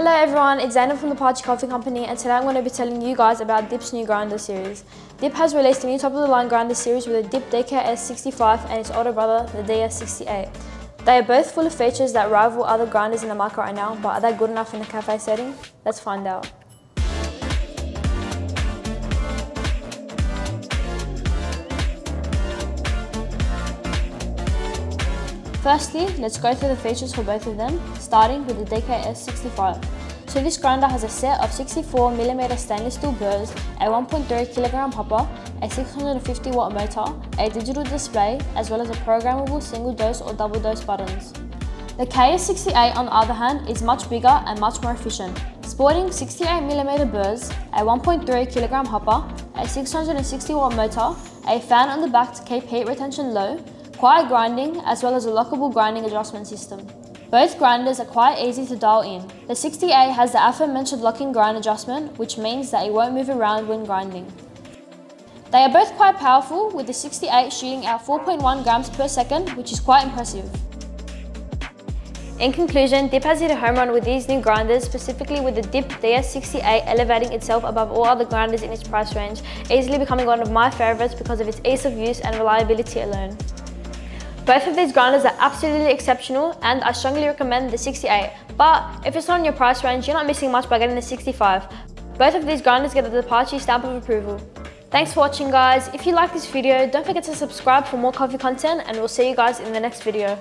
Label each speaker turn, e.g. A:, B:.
A: Hello everyone, it's Zainab from Di Pacci Coffee Company and today I'm going to be telling you guys about Dip's new grinder series. Dip has released a new top of the line grinder series with a Dip DKS65 and its older brother, the DS68. They are both full of features that rival other grinders in the market right now, but are they good enough in a cafe setting? Let's find out. Firstly, let's go through the features for both of them, starting with the DKS65. So this grinder has a set of 64mm stainless steel burrs, a 1.3kg hopper, a 650 watt motor, a digital display, as well as a programmable single dose or double dose buttons. The KS68 on the other hand is much bigger and much more efficient, sporting 68mm burrs, a 1.3kg hopper, a 660 watt motor, a fan on the back to keep heat retention low, quiet grinding, as well as a lockable grinding adjustment system. Both grinders are quite easy to dial in. The 68 has the aforementioned locking grind adjustment, which means that it won't move around when grinding. They are both quite powerful, with the 68 shooting out 4.1 grams per second, which is quite impressive. In conclusion, Dip has hit a home run with these new grinders, specifically with the Dip DS68 elevating itself above all other grinders in its price range, easily becoming one of my favourites because of its ease of use and reliability alone. Both of these grinders are absolutely exceptional and I strongly recommend the 68, but if it's not in your price range, you're not missing much by getting the 65. Both of these grinders get the Di Pacci stamp of approval. Thanks for watching guys. If you like this video, don't forget to subscribe for more coffee content and we'll see you guys in the next video.